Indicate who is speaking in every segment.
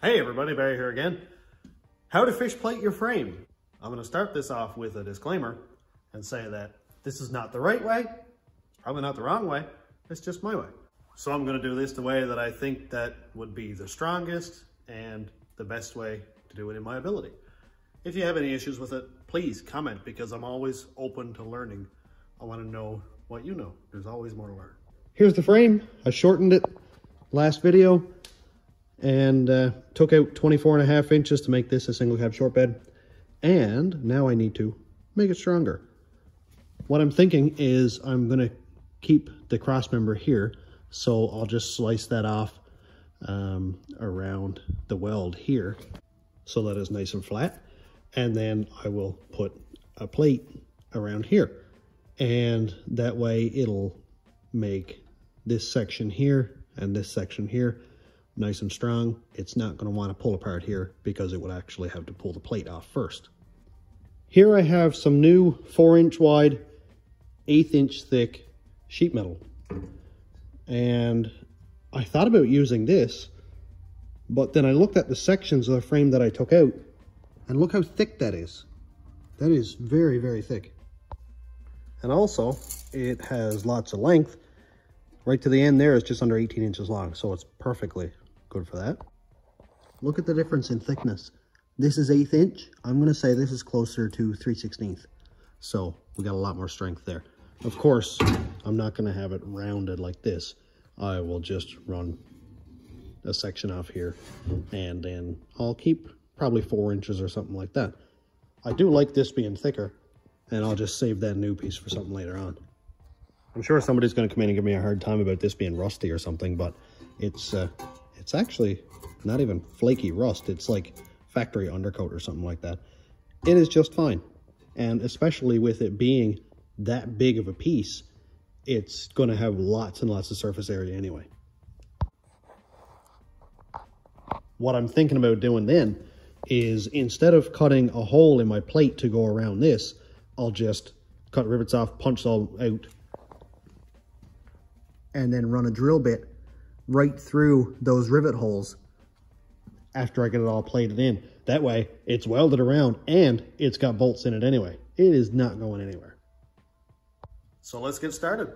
Speaker 1: Hey everybody, Barry here again. How to fish plate your frame. I'm gonna start this off with a disclaimer and say that this is not the right way, probably not the wrong way, it's just my way. So I'm gonna do this the way that I think that would be the strongest and the best way to do it in my ability. If you have any issues with it, please comment because I'm always open to learning. I wanna know what you know. There's always more to learn. Here's the frame. I shortened it last video and uh, took out 24 and a half inches to make this a single cab short bed. And now I need to make it stronger. What I'm thinking is I'm going to keep the cross member here. So I'll just slice that off um, around the weld here so that is nice and flat. And then I will put a plate around here. And that way it'll make this section here and this section here nice and strong. It's not going to want to pull apart here because it would actually have to pull the plate off first. Here I have some new 4 inch wide, eighth inch thick sheet metal. And I thought about using this, but then I looked at the sections of the frame that I took out, and look how thick that is. That is very, very thick. And also, it has lots of length. Right to the end there is just under 18 inches long, so it's perfectly good for that. Look at the difference in thickness. This is eighth inch. I'm going to say this is closer to 3 16th. So we got a lot more strength there. Of course, I'm not going to have it rounded like this. I will just run a section off here and then I'll keep probably four inches or something like that. I do like this being thicker and I'll just save that new piece for something later on. I'm sure somebody's going to come in and give me a hard time about this being rusty or something, but it's uh, it's actually not even flaky rust. It's like factory undercoat or something like that. It is just fine. And especially with it being that big of a piece, it's going to have lots and lots of surface area anyway. What I'm thinking about doing then is instead of cutting a hole in my plate to go around this, I'll just cut rivets off, punch all out, and then run a drill bit right through those rivet holes after I get it all plated in. That way, it's welded around and it's got bolts in it anyway. It is not going anywhere. So let's get started.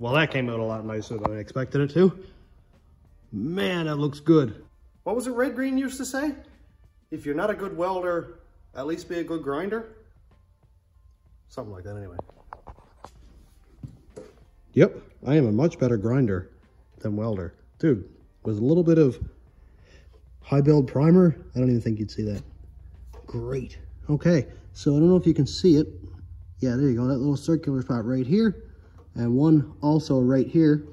Speaker 1: Well, that came out a lot nicer than I expected it to. Man, that looks good. What was it Red Green used to say? If you're not a good welder, at least be a good grinder? Something like that anyway. Yep, I am a much better grinder than welder. Dude, with a little bit of high build primer, I don't even think you'd see that. Great. Okay, so I don't know if you can see it. Yeah, there you go, that little circular spot right here and one also right here.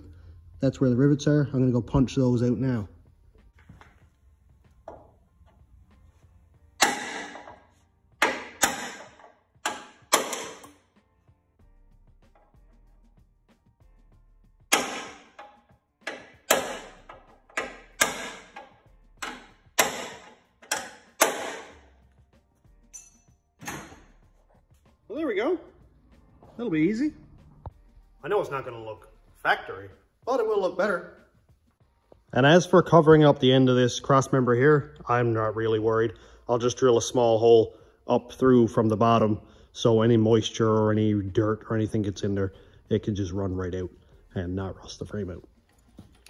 Speaker 1: That's where the rivets are. I'm gonna go punch those out now. Well, there we go. That'll be easy. I know it's not going to look factory, but it will look better. And as for covering up the end of this cross member here, I'm not really worried. I'll just drill a small hole up through from the bottom so any moisture or any dirt or anything gets in there, it can just run right out and not rust the frame out.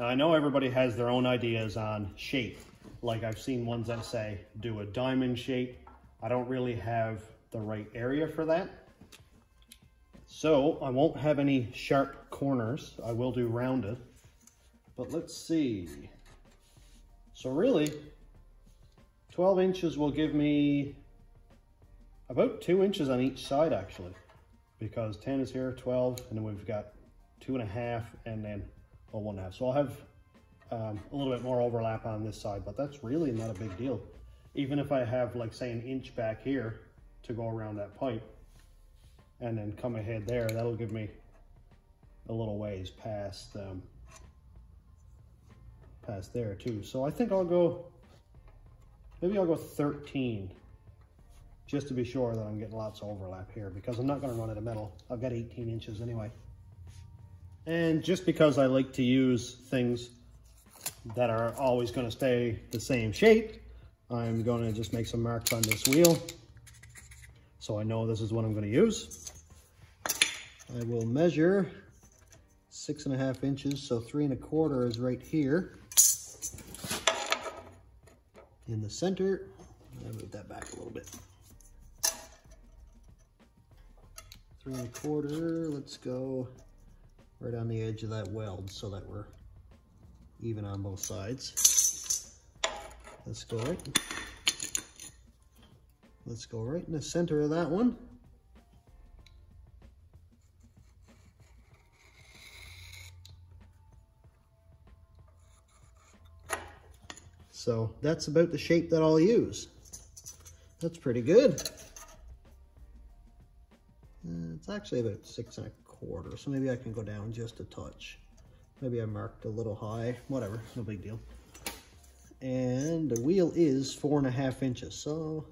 Speaker 1: I know everybody has their own ideas on shape. Like I've seen ones that say do a diamond shape. I don't really have the right area for that. So I won't have any sharp corners. I will do rounded. But let's see. So really, 12 inches will give me about two inches on each side actually. Because 10 is here, 12, and then we've got two and a half, and then well, one and a half. So I'll have um, a little bit more overlap on this side, but that's really not a big deal. Even if I have like say an inch back here to go around that pipe, and then come ahead there. That'll give me a little ways past um, past there too. So I think I'll go, maybe I'll go 13 just to be sure that I'm getting lots of overlap here because I'm not going to run out of metal. I've got 18 inches anyway. And just because I like to use things that are always going to stay the same shape, I'm going to just make some marks on this wheel so I know this is what I'm going to use. I will measure six and a half inches, so three and a quarter is right here. In the center, I'll move that back a little bit. Three and a quarter, let's go right on the edge of that weld so that we're even on both sides. Let's go right. Let's go right in the center of that one. So that's about the shape that I'll use. That's pretty good. Uh, it's actually about six and a quarter, so maybe I can go down just a touch. Maybe I marked a little high, whatever, no big deal. And the wheel is four and a half inches, so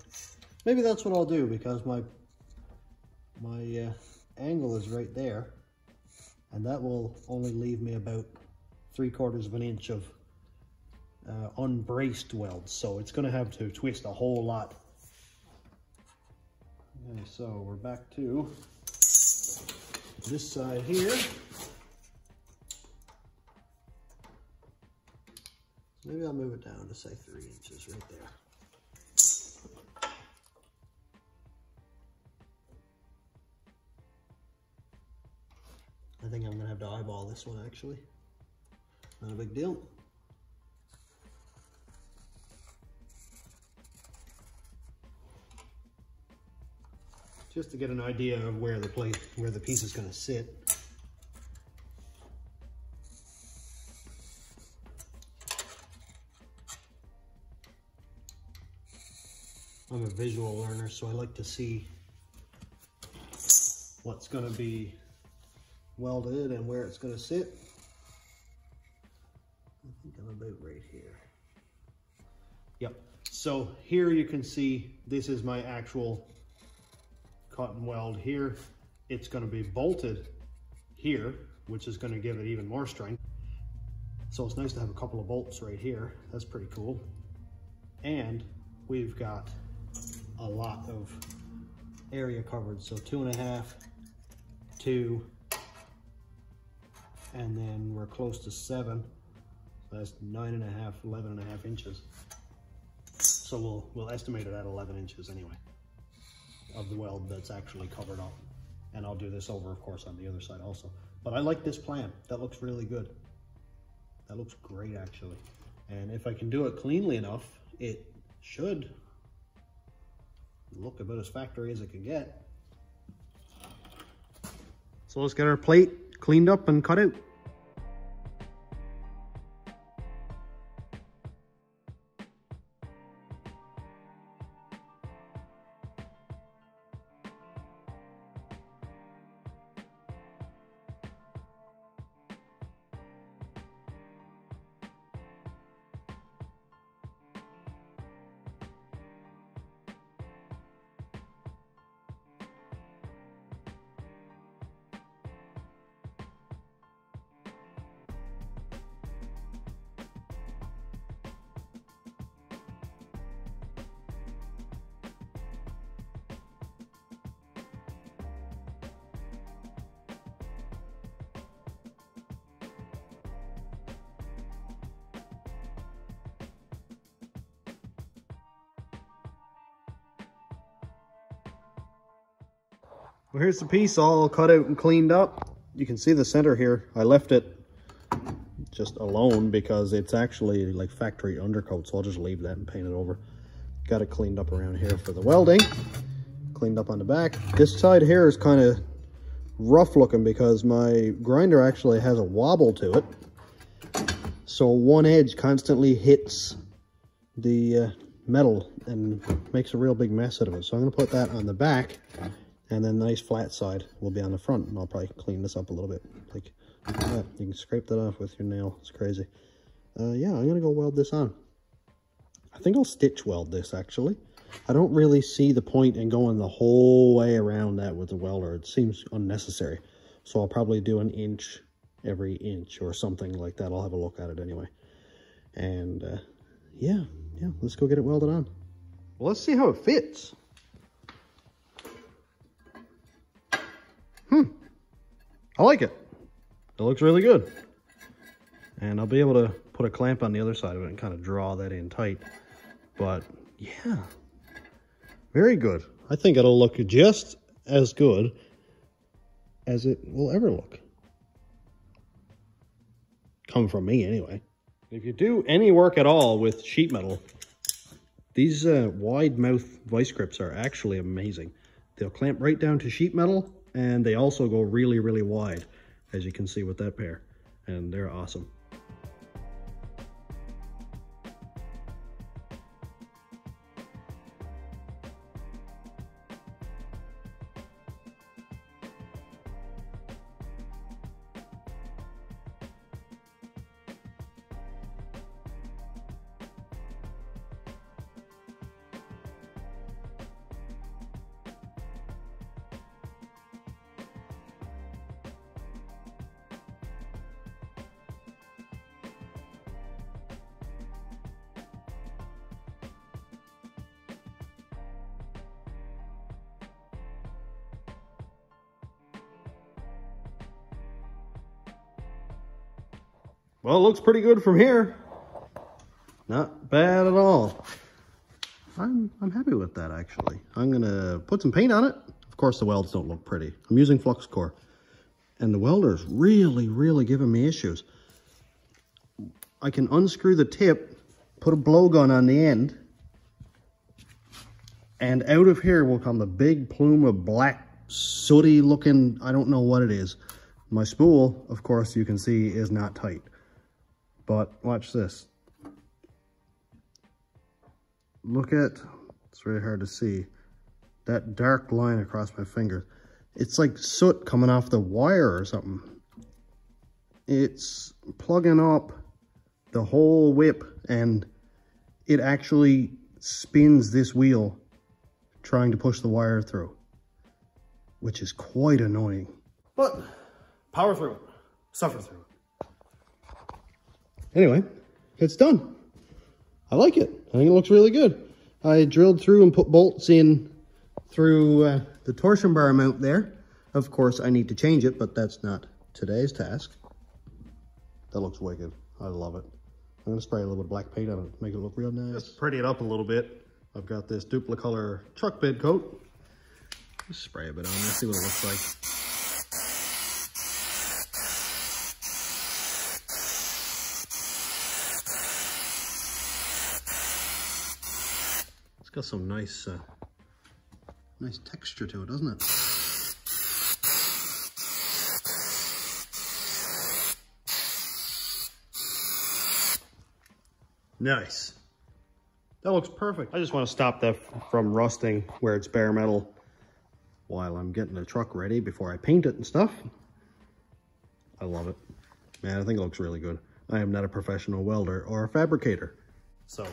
Speaker 1: maybe that's what I'll do because my my uh, angle is right there, and that will only leave me about three quarters of an inch of uh, unbraced welds, so it's going to have to twist a whole lot. Okay, so we're back to this side here. Maybe I'll move it down to say three inches right there. Think I'm gonna have to eyeball this one actually. Not a big deal. just to get an idea of where the plate, where the piece is to sit. I'm a visual learner, so I like to see what's to be welded and where it's going to sit. I think I'm about right here. Yep. So here you can see this is my actual cotton weld here. It's going to be bolted here, which is going to give it even more strength. So it's nice to have a couple of bolts right here. That's pretty cool. And we've got a lot of area covered. So two and a half, two, and then we're close to seven. So that's nine and a half, 11 and a half inches. So we'll, we'll estimate it at 11 inches anyway of the weld that's actually covered up. And I'll do this over, of course, on the other side also. But I like this plan. That looks really good. That looks great, actually. And if I can do it cleanly enough, it should look about as factory as it can get. So let's get our plate cleaned up and cut out. Well, here's the piece all cut out and cleaned up. You can see the center here. I left it just alone because it's actually like factory undercoat. So I'll just leave that and paint it over. Got it cleaned up around here for the welding. Cleaned up on the back. This side here is kind of rough looking because my grinder actually has a wobble to it. So one edge constantly hits the uh, metal and makes a real big mess out of it. So I'm going to put that on the back and then the nice flat side will be on the front and I'll probably clean this up a little bit like that you can scrape that off with your nail it's crazy uh, yeah, I'm to go weld this on. I think I'll stitch weld this, actually. I don't really see the point in going the whole way around that with the welder. It seems unnecessary. So I'll probably do an inch every inch or something like that. I'll have a look at it anyway. And uh, yeah, yeah, let's go get it welded on. Well, let's see how it fits. I like it. It looks really good. And I'll be able to put a clamp on the other side of it and kind of draw that in tight. But yeah, very good. I think it'll look just as good as it will ever look. Come from me anyway. If you do any work at all with sheet metal, these uh, wide mouth vice grips are actually amazing. They'll clamp right down to sheet metal and they also go really, really wide, as you can see with that pair. And they're awesome. Well, it looks pretty good from here. Not bad at all. I'm, I'm happy with that, actually. I'm going to put some paint on it. Of course, the welds don't look pretty. I'm using flux core. And the welder's really, really giving me issues. I can unscrew the tip, put a blowgun on the end, and out of here will come the big plume of black, sooty looking, I don't know what it is. My spool, of course, you can see is not tight. But watch this. Look at, it's really hard to see, that dark line across my finger. It's like soot coming off the wire or something. It's plugging up the whole whip and it actually spins this wheel trying to push the wire through, which is quite annoying. But power through it, suffer through it. Anyway, it's done. I like it. I think it looks really good. I drilled through and put bolts in through uh, the torsion bar mount there. Of course, I need to change it, but that's not today's task. That looks wicked. I love it. I'm going to spray a little bit of black paint on it, make it look real nice. Just pretty it up a little bit. I've got this Duplicolor truck bed coat. Just spray a bit on there, see what it looks like. Got some nice, uh, nice texture to it, doesn't it? Nice. That looks perfect. I just want to stop that from rusting where it's bare metal while I'm getting the truck ready before I paint it and stuff. I love it. Man, I think it looks really good. I am not a professional welder or a fabricator. So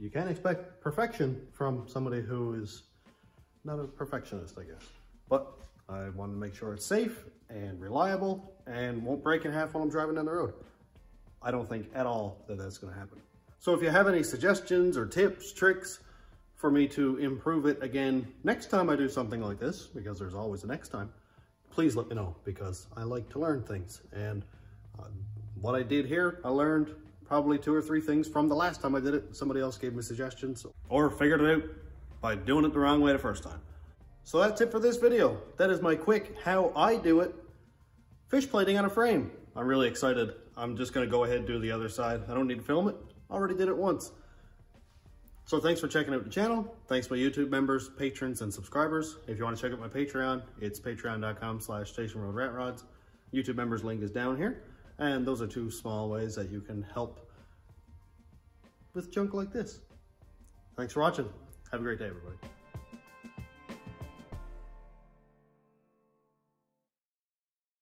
Speaker 1: you can't expect perfection from somebody who is not a perfectionist, I guess. But I want to make sure it's safe and reliable and won't break in half while I'm driving down the road. I don't think at all that that's going to happen. So if you have any suggestions or tips, tricks for me to improve it again next time I do something like this, because there's always a next time, please let me know because I like to learn things. And uh, what I did here, I learned probably two or three things from the last time I did it. Somebody else gave me suggestions or figured it out by doing it the wrong way the first time. So that's it for this video. That is my quick how I do it. Fish plating on a frame. I'm really excited. I'm just gonna go ahead and do the other side. I don't need to film it. Already did it once. So thanks for checking out the channel. Thanks my YouTube members, patrons, and subscribers. If you want to check out my Patreon, it's patreon.com slash stationroadratrods. YouTube members link is down here. And those are two small ways that you can help with junk like this. Thanks for watching. Have a great day, everybody.